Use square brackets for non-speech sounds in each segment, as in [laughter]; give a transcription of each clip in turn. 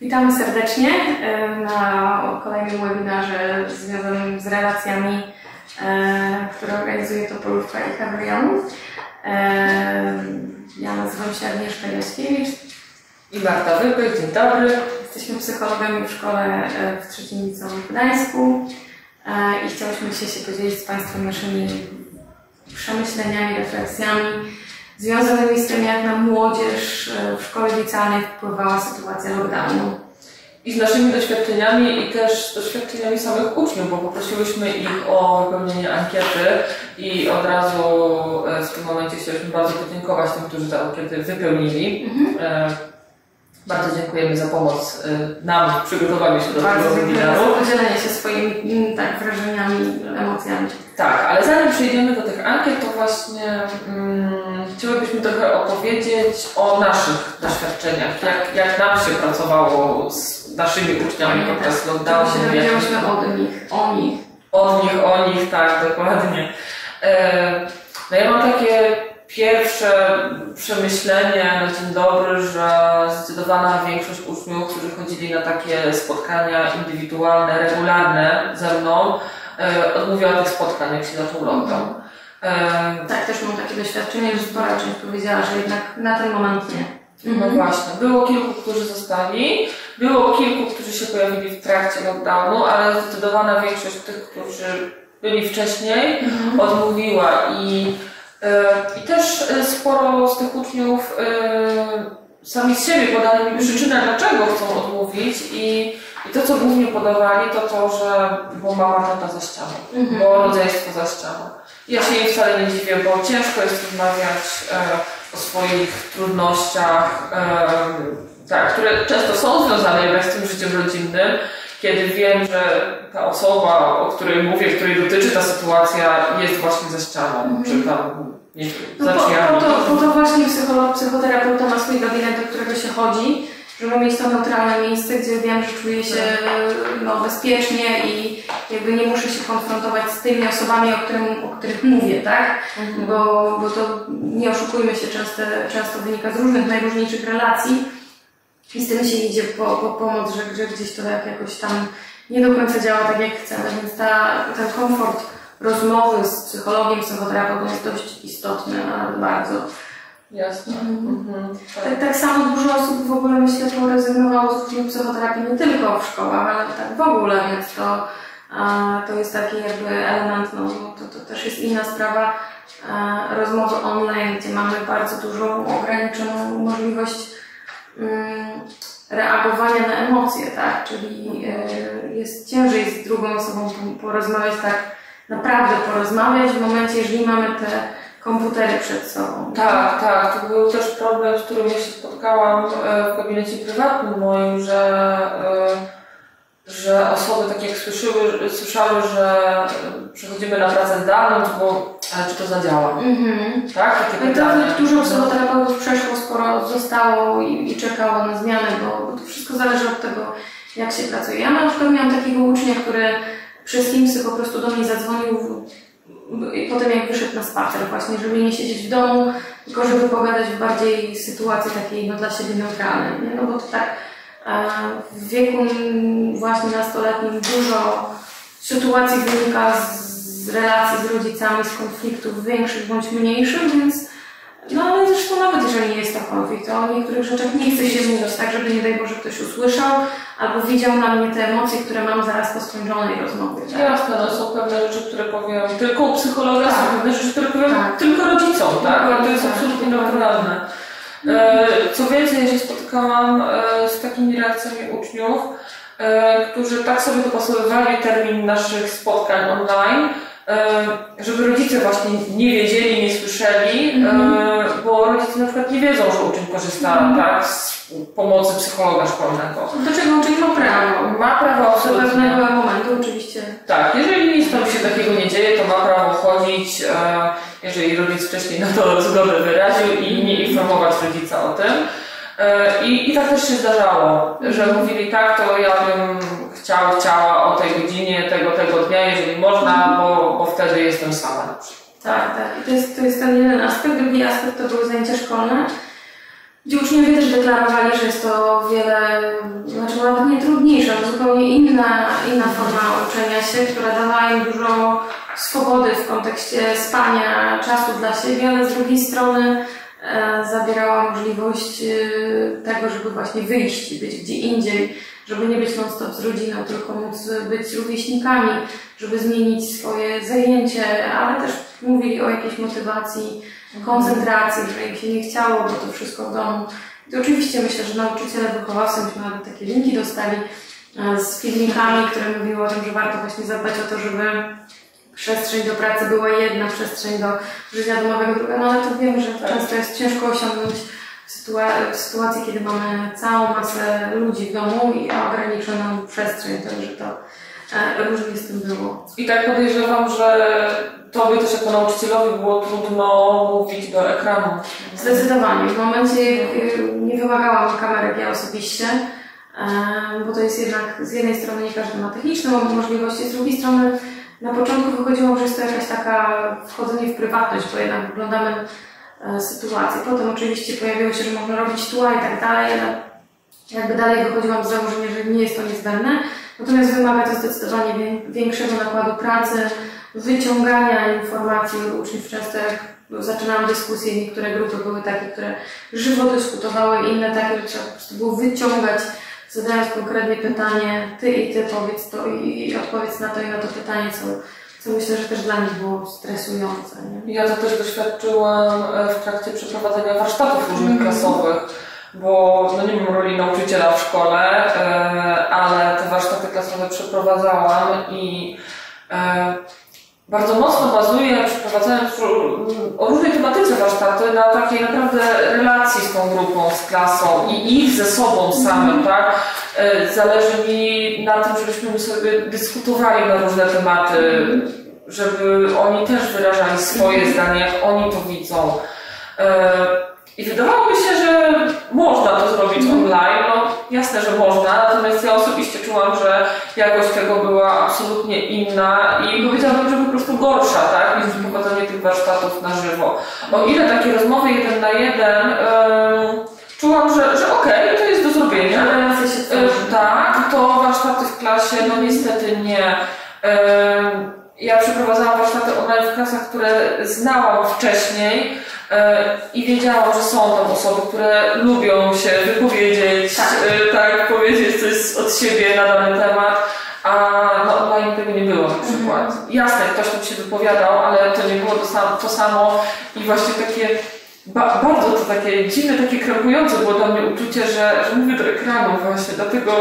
Witamy serdecznie e, na kolejnym webinarze związanym z relacjami, e, które organizuje Topolówka i Hawrianów. E, Ja nazywam się Agnieszka Jaśkiewicz. I Marta Wypych, dzień dobry. Jesteśmy psychologami w szkole w Trzecim Liceum w Gdańsku i chciałyśmy dzisiaj się podzielić z Państwem naszymi przemyśleniami, refleksjami związanymi z tym, jak na młodzież w szkole licealnej wpływała sytuacja lockdownu. I z naszymi doświadczeniami i też doświadczeniami samych uczniów, bo poprosiłyśmy ich o wypełnienie ankiety i od razu e, w tym momencie chcieliśmy bardzo podziękować tym, którzy te ankiety wypełnili. Mhm. Bardzo dziękujemy za pomoc y, nam w przygotowaniu się do Bardzo tego webinaru. Za podzielenie się swoimi tak, wrażeniami, emocjami. Tak, ale zanim przejdziemy do tych ankiet, to właśnie um, chcielibyśmy trochę opowiedzieć o naszych doświadczeniach, jak, jak nam się pracowało z naszymi uczniami tak, podczas lockdownu. się dowiedziałyśmy od nich, o nich. Od nich, o nich, tak, dokładnie. E, no ja mam takie pierwsze przemyślenie na dzień dobry, że zdecydowana większość uczniów, którzy chodzili na takie spotkania indywidualne, regularne ze mną, e, odmówiła tych spotkań, jak się zaczął lockdown. E, tak, też mam takie doświadczenie, że spora część powiedziała, że jednak na ten moment nie. No mhm. właśnie, było kilku, którzy zostali, było kilku, którzy się pojawili w trakcie lockdownu, ale zdecydowana większość tych, którzy byli wcześniej, mhm. odmówiła i i też e, sporo z tych uczniów e, sami z siebie podali mi przyczynę, dlaczego chcą odmówić i, i to, co głównie podawali, to to, że bo mama tata za ścianą, mhm. bo rodzeństwo za ścianą. Ja się jej wcale nie dziwię, bo ciężko jest rozmawiać e, o swoich trudnościach, e, tak, które często są związane z tym życiem rodzinnym, kiedy wiem, że ta osoba, o której mówię, której dotyczy ta sytuacja, jest właśnie ze ścianą, mm. czy tam nie, no za po, to, po to właśnie psycholog, psychoterapeuta ma swój gabinet, do którego się chodzi, żeby mieć to neutralne miejsce, gdzie wiem, że czuję się no, bezpiecznie i jakby nie muszę się konfrontować z tymi osobami, o, którym, o których mówię, tak? Mhm. Bo, bo to nie oszukujmy się, często, często wynika z różnych, najróżniejszych relacji i z tym się idzie po, po pomoc, że, że gdzieś to jak, jakoś tam nie do końca działa tak jak chcemy, więc ta, ten komfort rozmowy z psychologiem, psychoterapeutą jest dość istotny, nawet bardzo. Jasne. Mhm. Tak. tak. Tak, samo dużo osób w ogóle myślę porezygnowało z uczniów psychoterapii nie tylko w szkołach, ale tak w ogóle, więc to, a, to jest taki jakby element, no to, to też jest inna sprawa a, rozmowy online, gdzie mamy bardzo dużą ograniczoną możliwość reagowania na emocje, tak? Czyli y, jest ciężej z drugą osobą porozmawiać tak naprawdę porozmawiać w momencie, jeżeli mamy te komputery przed sobą. Tak, tak. To był też problem, z którym ja się spotkałam e, w gabinecie prywatnym moim, że, e, że osoby tak jak słyszyły, słyszały, że przechodzimy na pracę zdalną, to było, ale czy to zadziała? Mhm. Tak? Takie no pytanie. To dużo psychoterapeutów przeszło, sporo zostało i, i czekało na zmianę, bo, bo to wszystko zależy od tego, jak się pracuje. Ja na przykład miałam takiego ucznia, który przez Teamsy po prostu do mnie zadzwonił potem jak wyszedł na spacer właśnie, żeby nie siedzieć w domu, tylko żeby pogadać w bardziej sytuacji takiej no, dla siebie neutralnej, nie? no bo to tak w wieku właśnie nastoletnim dużo sytuacji wynika z relacji z rodzicami, z konfliktów większych bądź mniejszych, więc no ale zresztą nawet jeżeli jest to konflikt, to o niektórych rzeczach nie chce się mówić, tak żeby nie daj Boże ktoś usłyszał albo widział na mnie te emocje, które mam zaraz po skończonej rozmowie. Tak? Jasne, no są pewne rzeczy, które powiem tylko u psychologa, tak. są pewne rzeczy, które powiem tak. tylko rodzicom, tak? No, to jest tak, absolutnie naturalne. E, co więcej, ja się spotkałam e, z takimi reakcjami uczniów, e, którzy tak sobie dopasowywali termin naszych spotkań online, żeby rodzice właśnie nie wiedzieli, nie słyszeli, mm -hmm. bo rodzice na przykład nie wiedzą, że uczeń korzysta -hmm. tak, z pomocy psychologa szkolnego. Do czego uczeń ma prawo? Ma prawo Do pewnego momentu oczywiście. Tak, jeżeli nic tam się takiego nie dzieje, to ma prawo chodzić, e, jeżeli rodzic wcześniej na to zgodę wyraził i nie informować rodzica o tym. I, I tak też się zdarzało, że mówili tak, to ja bym chciał, chciała o tej godzinie, tego, tego dnia, jeżeli można, bo, bo wtedy jestem sama na przykład. Tak, tak. I to jest, to jest ten jeden aspekt. Drugi aspekt to były zajęcia szkolne. gdzie uczniowie też deklarowali, że jest to wiele, znaczy nawet nie trudniejsza, ale zupełnie inna, inna forma uczenia się, która dawała im dużo swobody w kontekście spania, czasu dla siebie, ale z drugiej strony e, zabierała możliwość e, tego, żeby właśnie wyjść i być gdzie indziej, żeby nie być non-stop z rodziną, tylko móc być z rówieśnikami, żeby zmienić swoje zajęcie, ale też mówili o jakiejś motywacji, koncentracji, że im się nie chciało, bo to wszystko w domu. I oczywiście myślę, że nauczyciele wychowawcy, myśmy nawet takie linki dostali e, z filmikami, które mówiły o tym, że warto właśnie zadbać o to, żeby przestrzeń do pracy była jedna, przestrzeń do życia domowego druga, no ale to wiemy, że Tak. często jest ciężko osiągnąć w, sytua- w sytuacji, kiedy mamy całą masę ludzi w domu i ograniczoną przestrzeń, także to e, różnie z tym było. I tak podejrzewam, że Tobie też jako nauczycielowi było trudno mówić do ekranu. Zdecydowanie. W momencie y, nie wymagałam kamerek ja osobiście, e, bo to jest jednak z jednej strony nie każdy ma techniczne możliwości, z drugiej strony na początku wychodziło, że jest to jakaś taka wchodzenie w prywatność, bo jednak wyglądamy e, sytuację. Potem oczywiście pojawiło się, że można robić tła i tak dalej, ale jakby dalej wychodziłam z założenia, że nie jest to niezbędne. Natomiast wymaga to zdecydowanie wię- większego nakładu pracy, wyciągania informacji uczniów. Często zaczynałam dyskusję, niektóre grupy były takie, które żywo dyskutowały, inne takie, że trzeba po prostu było wyciągać, zadając konkretnie pytanie, ty i ty powiedz to i, i odpowiedz na to i na to pytanie, co, co myślę, że też dla nich było stresujące. Nie? Ja to też doświadczyłam e, w trakcie przeprowadzenia warsztatów różnych Mhm. klasowych, bo no nie mam roli nauczyciela w szkole, e, ale te warsztaty klasowe przeprowadzałam i e, bardzo mocno bazuję, przeprowadzając o różnej tematyce warsztaty, na takiej naprawdę relacji z tą grupą, z klasą i ich ze sobą samym, tak? E, Zależy mi na tym, żebyśmy sobie dyskutowali na różne tematy, żeby oni też wyrażali swoje zdanie, jak oni to widzą. I wydawało mi się, że można to zrobić online. No jasne, że można, natomiast ja osobiście czułam, że jakość tego była absolutnie inna i powiedziałabym, że po prostu gorsza, tak, niż prowadzenie tych warsztatów na żywo. O ile takie rozmowy jeden na jeden e, czułam, że, że okej, to jest do zrobienia. Tworzy. Tak, to warsztaty w klasie, no niestety nie. E, Ja przeprowadzałam warsztaty online w klasach, które znałam wcześniej e, i wiedziałam, że są tam osoby, które lubią się wypowiedzieć, Tak. e, tak, powiedzieć coś od siebie na dany temat. A no, online tego nie było na przykład. Jasne, ktoś tam się wypowiadał, ale to nie było to, sam, to samo i właśnie takie ba, bardzo to takie dziwne, takie krępujące było dla mnie uczucie, że, że mówię do ekranu właśnie, dlatego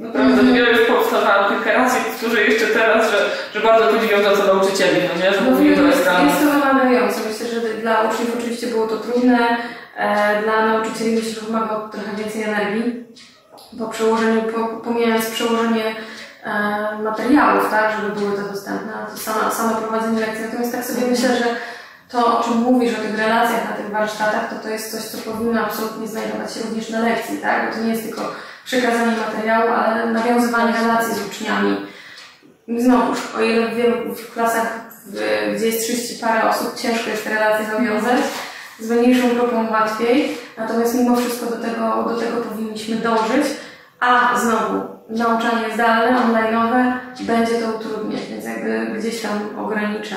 naprawdę Mhm. ja już powtarzałam kilka razy i powtórzę jeszcze teraz, że, że bardzo podziwiam to, co nauczycieli, no nie, że No, mówili do jest, ekranu. jest to wymagające. Myślę, że dla uczniów oczywiście było to trudne. E, Dla nauczycieli myślę, że wymagało trochę więcej energii. Po przełożeniu, po, pomijając przełożenie e, materiałów, tak, żeby były to dostępne, to samo, samo prowadzenie lekcji. Natomiast tak sobie myślę, że to, o czym mówisz, o tych relacjach na tych warsztatach, to to jest coś, co powinno absolutnie znajdować się również na lekcji, tak? Bo to nie jest tylko przekazanie materiału, ale nawiązywanie relacji z uczniami. Znowuż, o ile w wielu w klasach, gdzie jest 30 parę osób, ciężko jest te relacje nawiązać, z mniejszą grupą łatwiej, natomiast mimo wszystko do tego, do tego powinniśmy dążyć, a znowu nauczanie zdalne, online'owe będzie to utrudniać, więc jakby gdzieś tam ogranicza,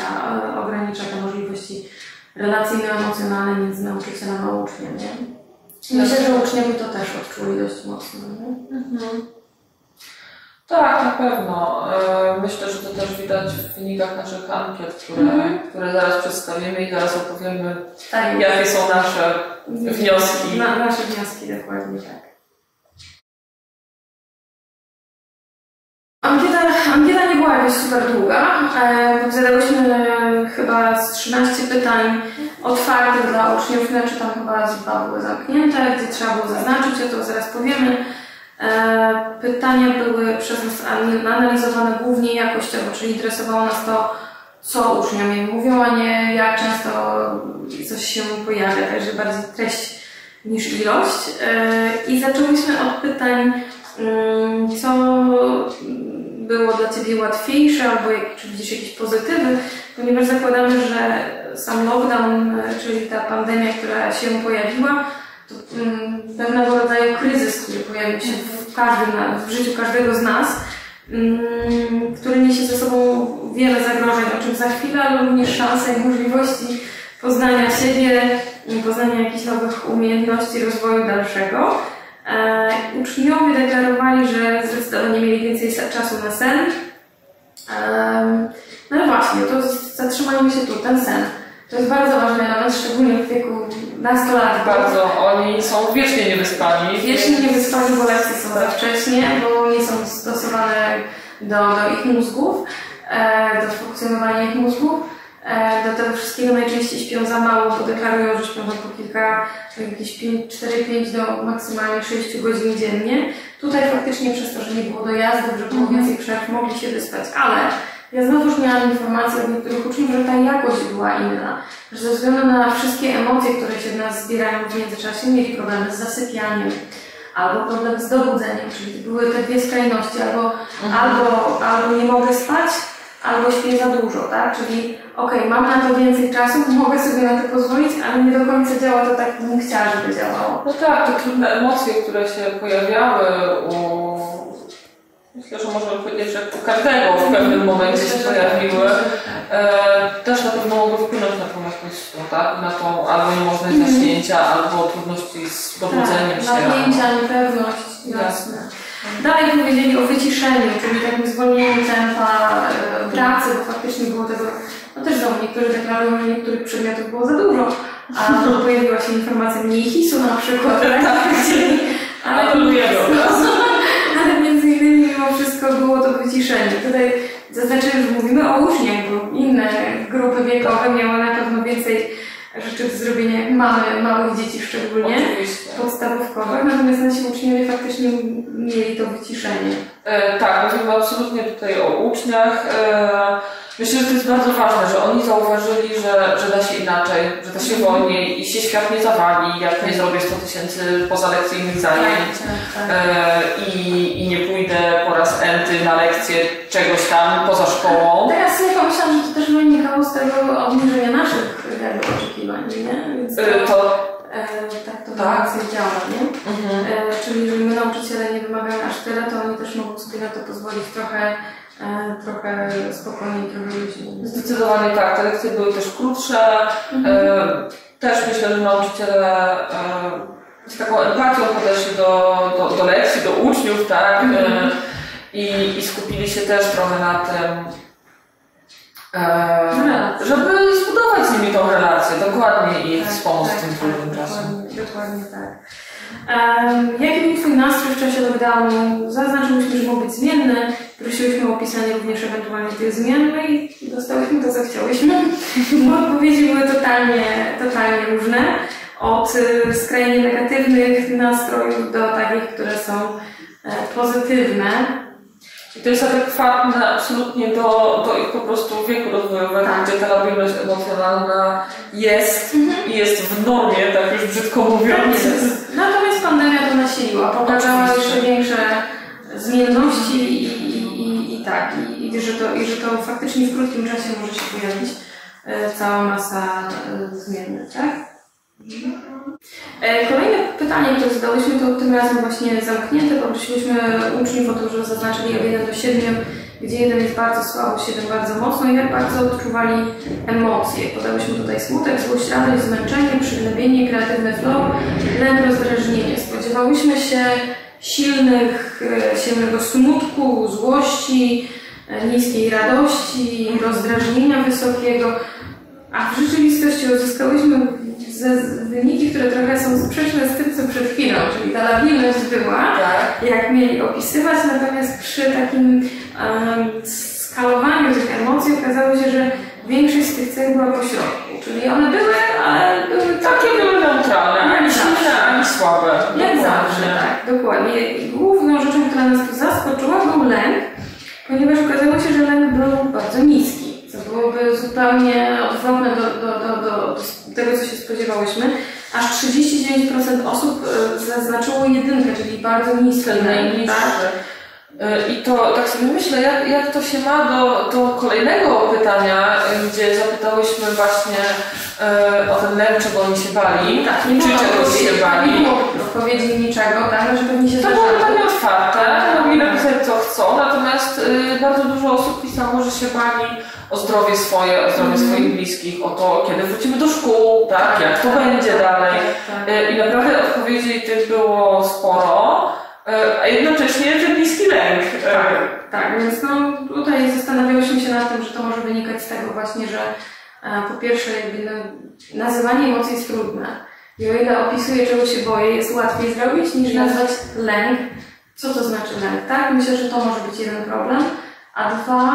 e, ogranicza te możliwości relacyjno-emocjonalne między nauczycielem a uczniem. Nie? Myślę, że uczniowie to też odczuli dość mocno. Nie? Mhm. Tak, na pewno. E, Myślę, że to też widać w wynikach naszych ankiet, które, Mhm. które zaraz przedstawimy i zaraz opowiemy, Tak, jakie są nasze wnioski. Na, nasze wnioski, dokładnie tak. Ankieta, ankieta nie była jakaś super długa. E, zadałyśmy chyba z 13 pytań otwartych dla uczniów, znaczy tam chyba z dwa były zamknięte, gdzie trzeba było zaznaczyć, o to zaraz powiemy. E, pytania były przez nas an- analizowane głównie jakościowo, czyli interesowało nas to, co uczniowie mówią, a nie jak często coś się pojawia, także bardziej treść niż ilość. E, I zaczęłyśmy od pytań, co było dla Ciebie łatwiejsze, albo jak, czy widzisz jakieś pozytywy, ponieważ zakładamy, że sam lockdown, e, czyli ta pandemia, która się pojawiła, to pojawił się w, każdym, w życiu każdego z nas, mm, który niesie ze sobą wiele zagrożeń, o czym za chwilę, ale również szanse i możliwości poznania siebie, poznania jakichś nowych umiejętności rozwoju dalszego. E, uczniowie deklarowali, że zdecydowanie mieli więcej czasu na sen. No właśnie, to zatrzymajmy się tu, ten sen. To jest bardzo ważny element, szczególnie w wieku nastolatków. Bardzo, oni są wiecznie niewyspani. Wiecznie niewyspani, bo lekcje są za wcześnie, bo nie są stosowane do, do ich mózgów, e, do funkcjonowania ich mózgów. Do tego wszystkiego najczęściej śpią za mało, bo deklarują, że śpią po kilka, jakieś 4-5 do maksymalnie 6 godzin dziennie. Tutaj faktycznie przez to, że nie było dojazdów, że było więcej przerw, mogli się wyspać, ale ja znowuż miałam informację od niektórych uczniów, że ta jakość była inna, że ze względu na wszystkie emocje, które się w nas zbierają w międzyczasie, mieli problemy z zasypianiem, albo problem z dobudzeniem, czyli były te dwie skrajności, albo, mhm. albo, albo nie mogę spać, albo śpię za dużo, tak? Czyli okej, okay, mam na to więcej czasu, [laughs] mogę sobie na to pozwolić, ale nie do końca działa to tak, bym chciała, żeby działało. No tak, te trudne emocje, które się pojawiały u Myślę, że możemy powiedzieć, że u każdego w pewnym momencie się pojawiły. E, też na pewno mogły wpłynąć na tą tak? Na tą albo niemożność mm. zaśnięcia, albo trudności z dobudzeniem tak, się. Napięcia, niepewność, jasne. Dalej powiedzieli o wyciszeniu, czyli takim zwolnieniu niektórzy deklarują, że niektórych przedmiotów było za dużo, a pojawiła się informacja mniej hisu na przykład, [laughs] tak? ale, ale, ale między innymi mimo wszystko było to wyciszenie. Tutaj zaznaczyłem, że mówimy o uczniach, bo inne grupy wiekowe miały na pewno więcej rzeczy do zrobienia, jak mamy małych dzieci szczególnie, Oczywiście. Podstawówkowych, natomiast nasi uczniowie faktycznie mieli to wyciszenie. E, tak, mówimy absolutnie tutaj o uczniach. E, myślę, że to jest bardzo ważne, że oni zauważyli, że, że da się inaczej, że da się mhm. wolniej i się świat nie zawali, jak nie zrobię 100 tysięcy pozalekcyjnych zajęć tak, tak, tak. E, i, i nie pójdę po raz enty na lekcję czegoś tam poza szkołą. Teraz sobie pomyślałam, że to też wynikało z tego obniżenia naszych oczekiwań, nie? Więc to, to e, tak tak. działa, nie? Mhm. E, czyli jeżeli my nauczyciele nie wymagamy aż tyle, to oni też mogą sobie na to pozwolić trochę e, trochę spokojniej, trochę luźniej. Zdecydowanie tak, te lekcje były też krótsze. Mhm. E, też myślę, że nauczyciele e, z taką empatią podeszli do, do, do lekcji, do uczniów, tak? Mhm. E, i, I skupili się też trochę na tym, e, żeby zbudować z nimi tą relację, dokładnie i tak, wspomóc tak, w tym tak, trudnym czasie. Dokładnie, tak. Um, jaki był Twój nastrój w czasie lockdownu? Zaznaczyliśmy, że mógł być zmienny. Prosiłyśmy o opisanie również ewentualnie tych zmian, no i dostałyśmy to, co chciałyśmy, [laughs] bo odpowiedzi były totalnie, totalnie różne. Od y, skrajnie negatywnych nastrojów do takich, które są e, pozytywne. I to jest adekwatne absolutnie do, do ich po prostu wieku rozwojowego, tak. gdzie ta labilność emocjonalna jest mhm. i jest w normie, tak już brzydko mówiąc. Tak Natomiast pandemia to nasiliła, pokazała jeszcze większe zmienności i, i, i, i tak, i, i, że to, i że to faktycznie w krótkim czasie może się pojawić e, cała masa e, zmiennych, tak? E, kolejne pytanie, które zadałyśmy, to tym razem właśnie zamknięte. Poprosiliśmy uczniów o to, że zaznaczyli od 1 do 7, gdzie jeden jest bardzo słabo, 7 bardzo mocno i jak bardzo odczuwali emocje. Podałyśmy tutaj smutek, złość, radość, zmęczenie, przygnębienie, kreatywne flow, lęk, rozdrażnienie. Spodziewałyśmy się silnych, e, silnego smutku, złości, e, niskiej radości, rozdrażnienia wysokiego, a w rzeczywistości uzyskałyśmy wyniki, które trochę są sprzeczne z tym, co przed chwilą, czyli ta labilność była, tak. jak mieli opisywać, natomiast przy takim um, skalowaniu tych emocji okazało się, że większość z tych cech była po środku, czyli one były, ale były takie były neutralne, ani silne, ani słabe. Jak zawsze, tak, dokładnie. Główną rzeczą, która nas tu zaskoczyła był lęk, ponieważ okazało się, że lęk był bardzo niski co byłoby zupełnie odwrotne do, do, do, do, tego, co się spodziewałyśmy. Aż 39% osób e, zaznaczyło jedynkę, czyli bardzo niskie najniższe. Tak? Y, I to tak sobie myślę, jak, jak to się ma do, do kolejnego pytania, y, gdzie zapytałyśmy właśnie y, o ten lęk, czego oni się bali, Tak, nie czy czegoś się bali. Nie było odpowiedzi niczego, tak? Że pewnie się To było pytanie otwarte, co natomiast y, bardzo dużo osób pisało, że się bali o zdrowie swoje, o zdrowie swoich bliskich, o to, kiedy wrócimy do szkół, tak, jak to będzie dalej. Tak, tak. Y, I naprawdę odpowiedzi tych było sporo, y, a jednocześnie ten bliski lęk. y, Tak, więc no tutaj zastanawiałyśmy się nad tym, że to może wynikać z tego właśnie, że e, po pierwsze jakby no, nazywanie emocji jest trudne. I o ile opisuję czego się boję, jest łatwiej zrobić niż nazwać lęk. Co to znaczy lęk, tak? Myślę, że to może być jeden problem. A dwa,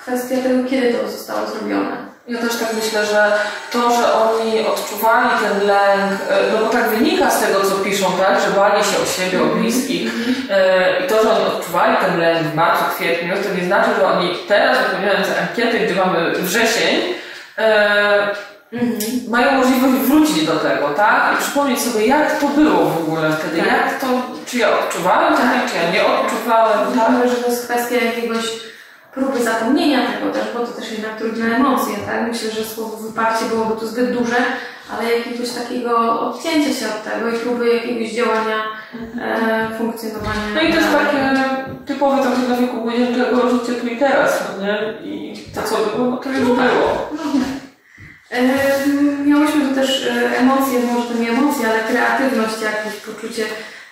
kwestia tego, kiedy to zostało zrobione. Ja też tak myślę, że to, że oni odczuwali ten lęk, e, no bo tak wynika z tego, co piszą, tak, że bali się o siebie, o bliskich e, i to, że oni odczuwali ten lęk w marcu, kwietniu, to nie znaczy, że oni teraz wypełniając ankiety, gdy mamy wrzesień, e, mają możliwość wrócić do tego, tak, i przypomnieć sobie, jak to było w ogóle wtedy, Tak. jak to, czy ja odczuwałem ten lęk, czy ja nie odczuwałem, tak. Myślę, że to jest kwestia jakiegoś próby zapomnienia tego też, bo to też jednak trudne emocje, tak? Myślę, że słowo wyparcie byłoby tu zbyt duże, ale jakiegoś takiego odcięcia się od tego i próby jakiegoś działania, e, funkcjonowania. No i też takie typowe trochę dla wieku młodzieńczego życie tu i teraz, no nie? I to co było, no to już było. No tak. Miałyśmy tu też e, emocje, może to nie emocje, ale kreatywność, jakieś poczucie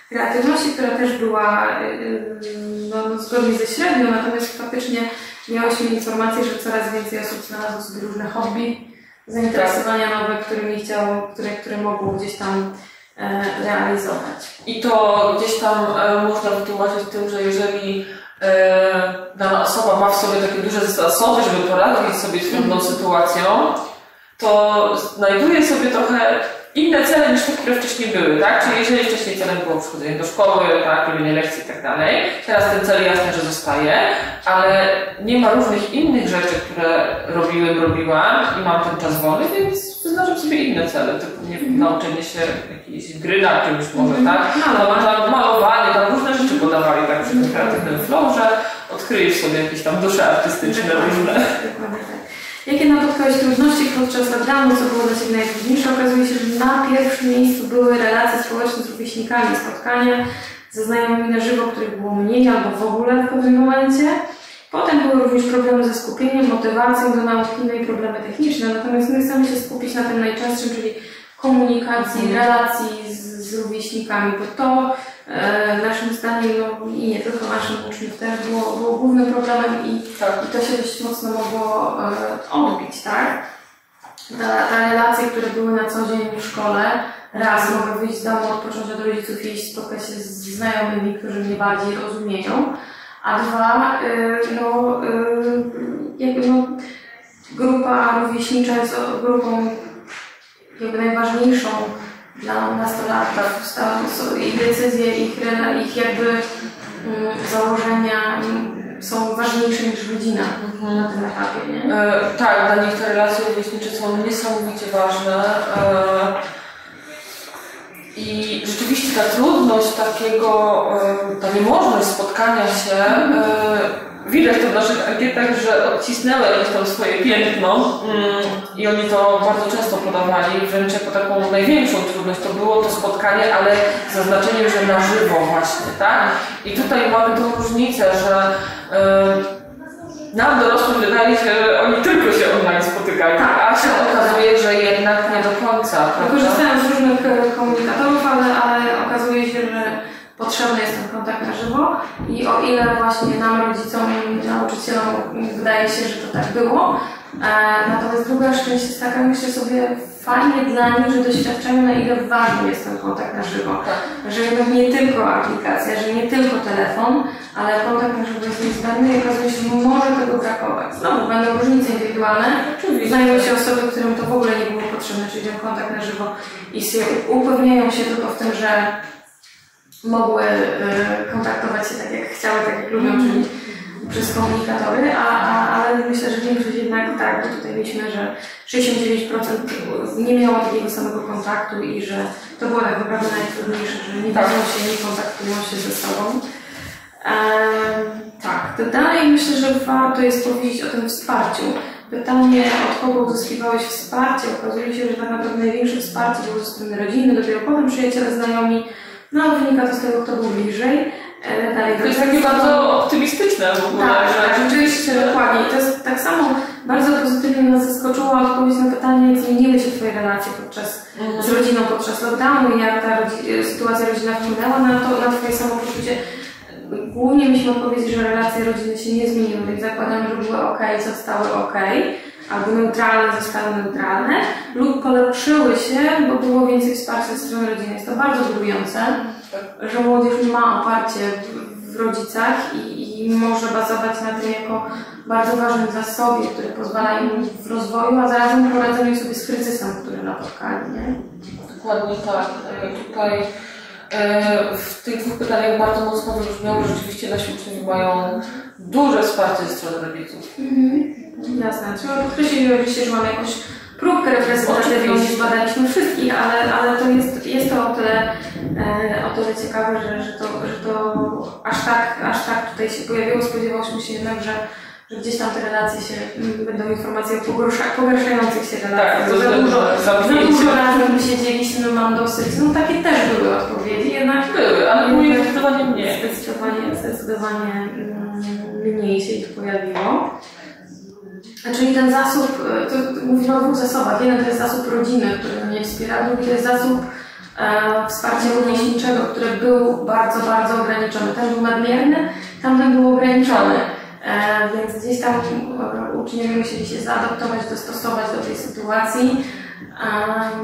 kreatywności, która też była no, no, zgodnie ze średnią, natomiast faktycznie miałyśmy informację, że coraz więcej osób znalazło sobie różne hobby, zainteresowania nowe, którymi chciało, które, które mogło gdzieś tam e, realizować. I to gdzieś tam e, można wytłumaczyć tym, że jeżeli dana osoba ma w sobie takie duże zasoby, żeby poradzić sobie z trudną sytuacją, to znajduje sobie trochę inne cele niż te, które wcześniej były, tak? Czyli jeżeli wcześniej celem było przychodzenie do szkoły, tak, robienie lekcji i tak dalej, teraz ten cel jasne, że zostaje, ale nie ma różnych innych rzeczy, które robiłem, robiłam i mam ten czas wolny, więc wyznaczam sobie inne cele, typu nie wiem, nauczenie się jakiejś gry na czymś może, tak? Malowanie. No, tam malowanie, tam różne rzeczy podawali tak przy tym kreatywnym flow, że odkryjesz sobie jakieś tam dusze artystyczne różne. Jakie napotkałeś trudności podczas lockdownu, co było dla Ciebie najtrudniejsze? Okazuje się, że na pierwszym miejscu były relacje społeczne z rówieśnikami, spotkania ze znajomymi na żywo, których było mniej albo w ogóle w pewnym momencie. Potem były również problemy ze skupieniem, motywacją do nauki, no i problemy techniczne. Natomiast my chcemy się skupić na tym najczęstszym, czyli komunikacji, relacji z, z rówieśnikami, bo to naszym zdaniem, no i nie tylko naszym uczniów też było, było głównym problemem i Tak. i to się dość mocno mogło e, odbić, tak? Ta, ta relacje, które były na co dzień w szkole, raz mogę wyjść z domu, odpocząć od rodziców i iść spotkać się z znajomymi, którzy mnie bardziej rozumieją, a dwa, y, no, jakby no, grupa rówieśnicza jest grupą jakby najważniejszą dla nastolatków. Są ich decyzje, ich, ich jakby mm, założenia są ważniejsze niż rodzina na tym etapie, nie? E, tak, dla nich te relacje rówieśnicze są niesamowicie ważne. E, I rzeczywiście ta trudność takiego, e, ta niemożność spotkania się, e, widać to w naszych ankietach, że odcisnęły jakieś tam swoje piętno mm, i oni to bardzo często podawali, wręcz jako taką największą trudność to było to spotkanie, ale z zaznaczeniem, że na żywo właśnie, tak? I tutaj mamy tą różnicę, że e, nam dorosłym wydaje się, że oni tylko się online spotykają, Tak. a się okazuje, że jednak nie do końca. Korzystają z różnych e, komunikatorów, ale, ale okazuje się, że potrzebny jest ten kontakt na żywo i o ile właśnie nam, rodzicom, nauczycielom wydaje się, że to tak było, e, natomiast druga część jest taka, myślę sobie, fajnie dla nich, że doświadczają na ile ważny jest ten kontakt na żywo. Tak. Że jednak nie tylko aplikacja, że nie tylko telefon, ale kontakt na żywo jest niezbędny i okazuje się, że może tego brakować. Znowu będą różnice indywidualne, Oczywiście. Znajdą się osoby, którym to w ogóle nie było potrzebne, czyli ten kontakt na żywo i się upewniają się tylko w tym, że mogły y, kontaktować się tak jak chciały, tak jak lubią, czyli przez komunikatory, a, a, ale myślę, że większość jednak tak, bo tutaj mieliśmy, że 69% nie miało takiego samego kontaktu i że to było tak naprawdę najtrudniejsze, że nie Tak. widzą się, nie kontaktują się ze sobą. tak, to dalej myślę, że warto jest powiedzieć o tym wsparciu. Pytanie, od kogo uzyskiwałeś wsparcie? Okazuje się, że tak naprawdę największe wsparcie było ze strony rodziny, dopiero potem przyjaciele, znajomi. No, wynika to z tego, kto był bliżej. E, dalej, to jest takie bardzo optymistyczne w ogóle. Tak, tak, rzeczywiście, dokładnie. I to jest tak samo bardzo pozytywnie nas zaskoczyła odpowiedź na pytanie, jak zmieniły się Twoje relacje podczas, mhm. z rodziną podczas lockdownu i jak ta rodzi, sytuacja rodzina wpłynęła na to, na Twoje samopoczucie. Głównie musimy odpowiedzieć, że relacje rodziny się nie zmieniły, więc zakładamy, że były ok, zostały ok, albo neutralne zostały neutralne, lub polepszyły się, bo było więcej wsparcia ze strony rodziny. Jest to bardzo budujące, że młodzież ma oparcie w rodzicach i, i może bazować na tym jako bardzo ważnym zasobie, który pozwala im w rozwoju, a zarazem poradzeniu sobie z kryzysem, który napotkali. Nie? Dokładnie tak. Tutaj E, w tych dwóch pytaniach bardzo mocno wybrzmiało, że rzeczywiście nasi uczniowie mają duże wsparcie ze strony rodziców. Mhm. Jasne. Podkreślić oczywiście, że mamy jakąś próbkę reprezentatywną, nie zbadaliśmy wszystkich, ale, ale to jest, jest to o tyle, e, o tyle ciekawe, że, że, to, że to aż tak, aż tak tutaj się pojawiło. Spodziewałyśmy się jednak, że że gdzieś tam te relacje się, mm, będą informacje o pogorsza, pogarszających się relacjach. Tak, to za dużo, za dużo razem siedzieliśmy, mam dosyć. No takie też były odpowiedzi, jednak były, ale były zdecydowanie mniej. Zdecydowanie, zdecydowanie mm, mniej się ich pojawiło. Czyli ten zasób, e, to mówimy o dwóch zasobach. Jeden to jest zasób rodziny, który mnie wspiera, drugi to jest zasób e, wsparcia rówieśniczego, który był bardzo, bardzo ograniczony. Ten był nadmierny, tamten był ograniczony. E, więc gdzieś tam uczniowie musieli się zaadaptować, dostosować do tej sytuacji.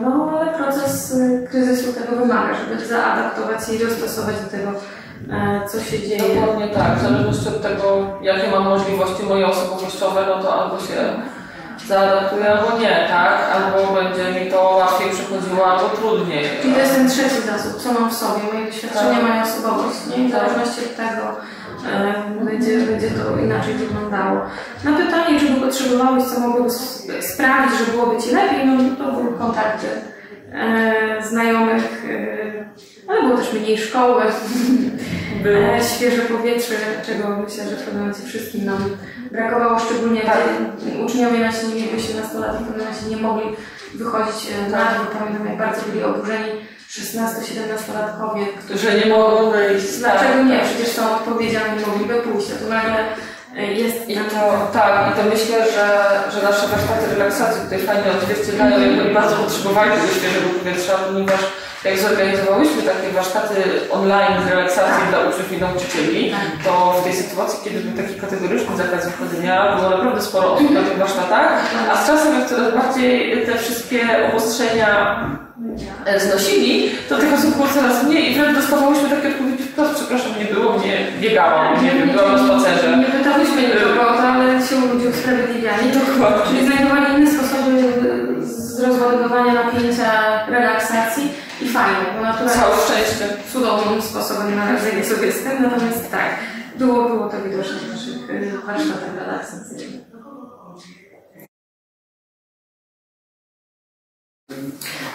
No ale proces y, kryzysu tego wymaga, żeby zaadaptować się i dostosować do tego, e, co się dzieje. Dokładnie tak, w zależności od tego, jakie mam możliwości moje osobowościowe, no to albo się zaadaptuję, albo nie, tak? Albo będzie mi to łatwiej przechodziło, albo trudniej. Czyli to jest ten trzeci zasób, co mam w sobie, moje doświadczenie, tak. moja osobowość, nie? W zależności od tego, będzie, będzie to inaczej wyglądało. Na pytanie, czy by potrzebowałeś, co mogłoby sprawić, że byłoby Ci lepiej, no to były kontakty e, znajomych, e, ale było też mniej szkoły, [laughs] e, świeże powietrze, czego myślę, że w pewnym momencie wszystkim nam brakowało, szczególnie tak. gdy uczniowie nasi nie mieli 18 lat w pewnym momencie nie mogli wychodzić e, na dwór. Pamiętam, jak bardzo byli oburzeni 16-17-latkowie, którzy nie mogą wyjść. Dlaczego nie? Przecież są odpowiedzialni, mogliby pójść, a tu nagle e, jest... I to, tak, i to myślę, że, że nasze warsztaty relaksacji tutaj fajnie odzwierciedlają, mm jak bardzo potrzebowali tego świeżego powietrza, ponieważ jak zorganizowałyśmy takie warsztaty online z relaksacji tak. dla uczniów i nauczycieli, tak. to w tej sytuacji, kiedy był taki kategoryczny zakaz wychodzenia, było naprawdę sporo osób na tych warsztatach, a z czasem jak coraz bardziej te wszystkie obostrzenia e, znosili, to tych osób było coraz mniej i wtedy dostawałyśmy takie odpowiedzi wprost, przepraszam, nie było mnie, biegałam, nie wiem, byłam na spacerze. Nie pytałyśmy nikogo o to, ale się ludzie usprawiedliwiali. Dokładnie. Czyli znajdowali inne sposoby z rozładowywania napięcia, relaksacji i fajnie, bo natura Całe szczęście. cudownym sposobem na radzenie sobie z tym, natomiast tak, było, było to widoczne w naszych y, warsztatach relaksacyjnych.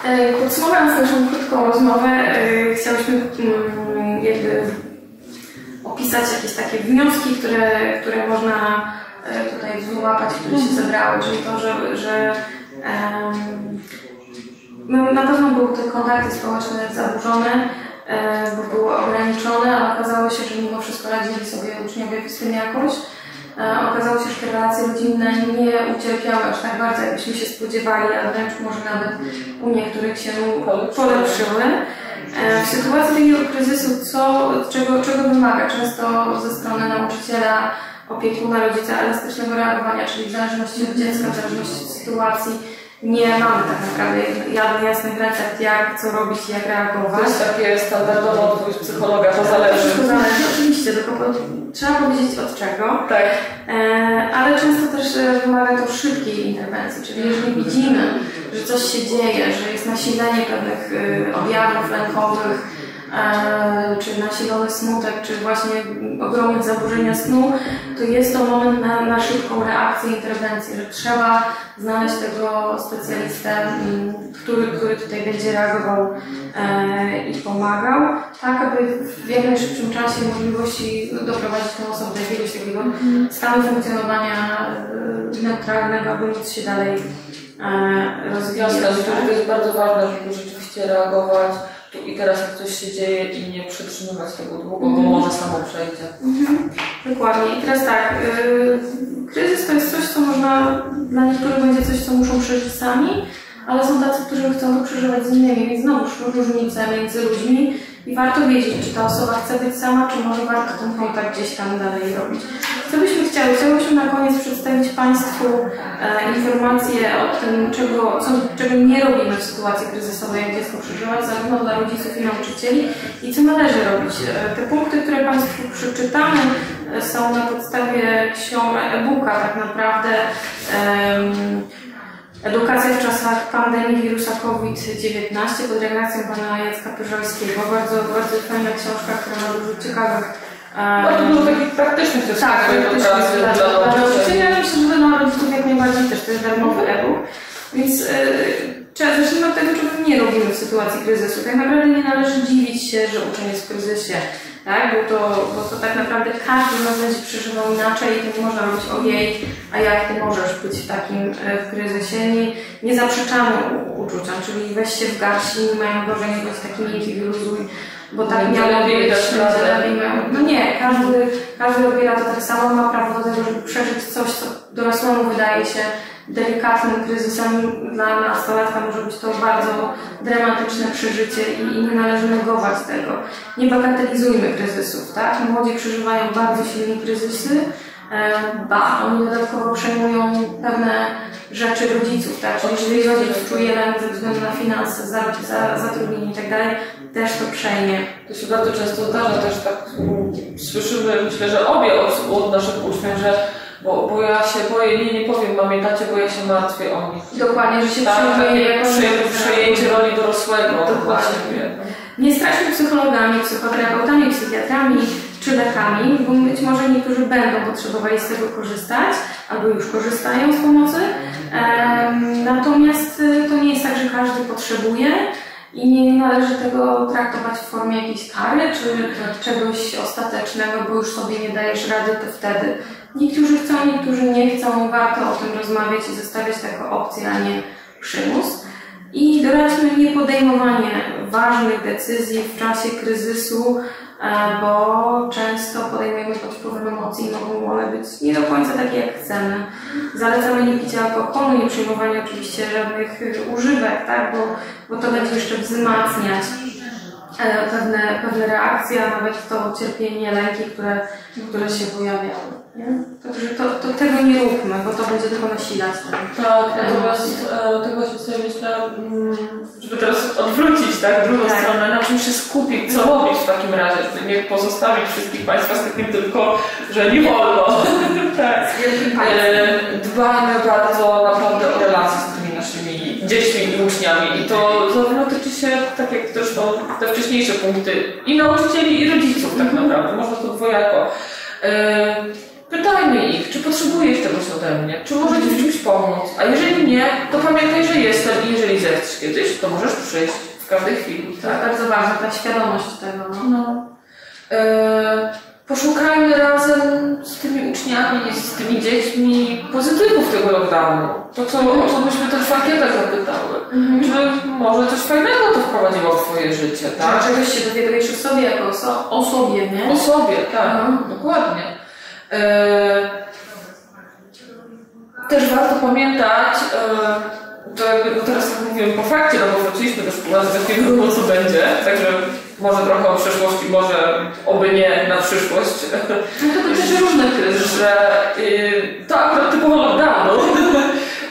E, podsumowując naszą krótką rozmowę, e, chciałyśmy mm, jakby opisać jakieś takie wnioski, które, które można e, tutaj wyłapać, które się zebrały, czyli to, że, że um, na pewno były te kontakty społeczne zaburzone, e, bo były ograniczone, ale okazało się, że mimo wszystko radzili sobie uczniowie z tym jakoś. E, okazało się, że te relacje rodzinne nie ucierpiały aż tak bardzo, jakbyśmy się spodziewali, a wręcz może nawet u niektórych się polepszyły. W sytuacji takiego kryzysu, co, czego, czego wymaga często ze strony nauczyciela, opiekuna, rodzica elastycznego reagowania, czyli w zależności od dziecka, w zależności od sytuacji, nie mamy tak naprawdę jasnych recept, jak, co robić i jak reagować. To jest takie standardowe odpowiedź psychologa, to zależy. Wszystko zależy, oczywiście, tylko trzeba powiedzieć od czego. Tak. E, ale często też e, wymaga to szybkiej interwencji, czyli jeżeli widzimy, że coś się dzieje, że jest nasilenie pewnych e, objawów lękowych, czy nasilony smutek, czy właśnie ogromne zaburzenia snu, to jest to moment na, na szybką reakcję, interwencję, że trzeba znaleźć tego specjalistę, mm, który, który tutaj będzie reagował e, i pomagał, tak aby w jak najszybszym czasie możliwości doprowadzić tę osobę do jakiegoś takiego stanu funkcjonowania e, neutralnego, aby móc się dalej e, tak? to jest bardzo ważne, żeby rzeczywiście reagować i teraz, jak coś się dzieje i nie przytrzymywać tego długo, bo Mhm. może samo przejdzie. Mhm, dokładnie. I teraz tak, yy, kryzys to jest coś, co można, dla niektórych będzie coś, co muszą przeżyć sami, ale są tacy, którzy chcą to przeżywać z innymi, więc znowu różnice między ludźmi i warto wiedzieć, czy ta osoba chce być sama, czy może warto ten kontakt gdzieś tam dalej robić. Co byśmy chciały? Chciałyśmy na koniec przedstawić Państwu e, informacje o tym, czego, co, czego nie robimy w sytuacji kryzysowej, jak dziecko przeżywać, zarówno dla rodziców i nauczycieli i co należy robić. E, te punkty, które Państwu przeczytamy, e, są na podstawie książek, e-booka tak naprawdę. em, Edukacja w czasach pandemii wirusa COVID-19 pod redakcją pana Jacka Pyżalskiego. Bardzo, bardzo fajna książka, która ma dużo ciekawych em, Bardzo dużo takich praktycznych też tak, praktycznie okazji dla, dla dla nauczycieli, ale myślę, że dla rodziców jak najbardziej też to jest darmowy e-book. Więc yy, trzeba zacznijmy od tego, czego nie robimy w sytuacji kryzysu. Tak naprawdę nie należy dziwić się, że uczeń jest w kryzysie, tak? Bo to, bo to tak naprawdę każdy nas będzie przeżywał inaczej i to nie można robić ojej, a jak ty możesz być w takim e, w kryzysie. Nie, nie zaprzeczamy uczuciom, czyli weź się w garść, inni mają gorzej, nie bądź taki miękki, wyluzuj, bo tak Będzie miało być. No nie, każdy, każdy odbiera to tak samo, ma prawo do tego, żeby przeżyć coś, co dorosłemu wydaje się delikatnym kryzysem. Dla nastolatka może być to bardzo dramatyczne przeżycie i, nie należy negować tego. Nie bagatelizujmy kryzysów, tak? Młodzi przeżywają bardzo silne kryzysy, e, ba, oni dodatkowo przejmują pewne rzeczy rodziców, tak? Czyli jeżeli rodzic czuje lęk ze względu na finanse, za, za, zatrudnienie i tak też to przejmie. To się bardzo często zdarza też tak, słyszymy, myślę, że obie od naszych uczniów, że bo, bo ja się boję, nie, nie powiem mamie, tacie, bo ja się martwię o nich. Dokładnie, że się Tak, przejmuje takie jakąś- przy, przejęcie roli dorosłego Dokładnie. siebie. Nie straszmy psychologami, psychoterapeutami, psychiatrami czy lekami, bo być może niektórzy będą potrzebowali z tego korzystać albo już korzystają z pomocy. Natomiast y, to nie jest tak, że każdy potrzebuje i nie należy tego traktować w formie jakiejś kary czy czegoś ostatecznego, bo już sobie nie dajesz rady, to wtedy. Niektórzy chcą, niektórzy nie chcą, warto o tym rozmawiać i zostawiać jako opcję, a nie przymus. I doradźmy nie podejmowanie ważnych decyzji w czasie kryzysu, e, bo często podejmujemy pod wpływem emocji i mogą one być nie do końca takie, jak chcemy. Zalecamy nie picie alkoholu, nie przyjmowanie oczywiście żadnych używek, tak? bo, bo to będzie jeszcze wzmacniać e, pewne, pewne reakcje, a nawet to cierpienie, lęki, które, które się pojawiały. Nie? Także to, to tego nie róbmy, bo to będzie tylko nasilać ten Tak, natomiast e, tego się sobie myślę, mm, żeby teraz odwrócić tak, drugą Tak. stronę, na czym się skupić, co robić w takim razie, nie pozostawić wszystkich Państwa z takim tylko, że nie wolno. [laughs] tak. E, dbajmy bardzo naprawdę o relacje z tymi naszymi dziećmi i uczniami i to zarówno tyczy się, tak jak zresztą te wcześniejsze punkty, i nauczycieli i rodziców tak naprawdę, można to dwojako. E, Pytajmy ich, czy potrzebujesz czegoś ode mnie, czy mogę Ci w czymś pomóc, a jeżeli nie, to pamiętaj, że jestem i jeżeli zechcesz kiedyś, to możesz przyjść w każdej chwili. To jest bardzo ważna ta świadomość tego. No. E, poszukajmy razem z tymi uczniami, z tymi dziećmi pozytywów tego lockdownu. To, co, o co myśmy też w ankietach zapytały. Czy może coś fajnego to wprowadziło w Twoje życie, Tak. tak? Czegoś się dowiadujesz o sobie jako oso- o sobie, nie? O sobie, tak, Mhm. dokładnie. E, też warto pamiętać, e, to jakby, no teraz mówiłem po fakcie, no bo wróciliśmy do szkoły, z nie wiadomo co będzie, także może trochę o przeszłości, może oby nie na przyszłość, No to dotyczy różnych kryzysów. że y, to akurat typowo lockdownu, [laughs]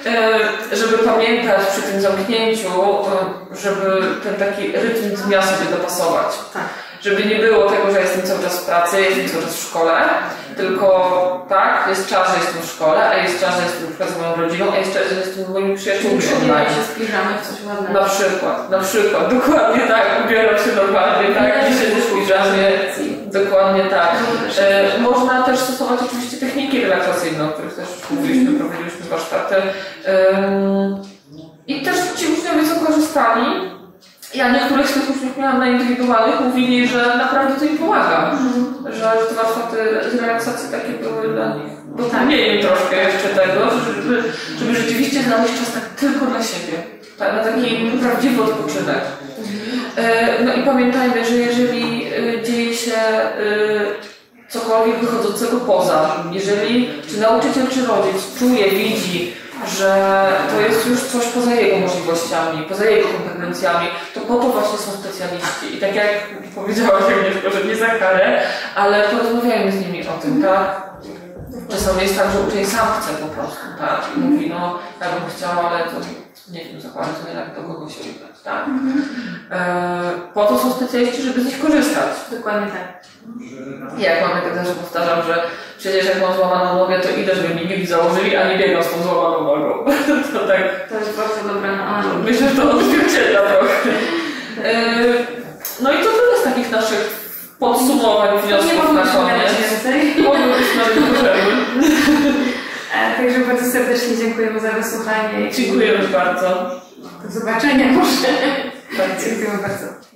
e, żeby pamiętać przy tym zamknięciu, żeby ten taki rytm dnia sobie dopasować. Tak. Żeby nie było tego, że jestem cały czas w pracy, jestem cały czas w szkole, tylko tak, jest czas, że jestem w szkole, a jest czas, że jestem na z moją rodziną, a jest czas, że jestem z moimi przyjaciółmi online. Się z piżamy w coś ładnego. Na przykład, na przykład, dokładnie tak, ubieram się normalnie, tak, dzisiaj też w piżamie, dokładnie tak. E, można też stosować oczywiście techniki relaksacyjne, o których też mówiliśmy, prowadziliśmy warsztaty. Ym, I też ci uczniowie, co korzystali, ja niektórych z tych uczniów miałam na indywidualnych, mówili, że naprawdę to im pomaga. Że, że te warsztaty z relaksacji takie były dla nich dopomnieniem troszkę jeszcze tego, żeby, żeby rzeczywiście znaleźć czas tak tylko dla siebie. Tak, na taki prawdziwy odpoczynek. E, No i pamiętajmy, że jeżeli e, dzieje się e, cokolwiek wychodzącego poza, jeżeli czy nauczyciel, czy rodzic czuje, widzi, że to jest już coś poza jego możliwościami, poza jego kompetencjami, to po to właśnie są specjaliści. I tak jak powiedziałaś Agnieszko, że nie za karę, ale porozmawiajmy z nimi o tym, tak? Czasami jest tak, że uczeń sam chce po prostu, tak? I mówi, no ja bym chciał, ale to nie wiem, zakładam, to nie tak do kogo się udać, tak? E, po to są specjaliści, żeby z nich korzystać. Dokładnie tak. Jak mamy tak też powtarzam, że przecież jak mam złamaną nogę, to idę, żeby mi gipс założyli, a nie biegam z tą złamaną nogą. [laughs] to tak, To jest bardzo dobra analogia. myślę, że to odzwierciedla trochę. E, no i to tyle z takich naszych podsumowań, Nie wniosków mogę na koniec. więcej. Mogły być nawet. E, Także bardzo serdecznie dziękujemy za wysłuchanie. Dziękujemy bardzo. Do zobaczenia może. Tak. Dziękujemy bardzo.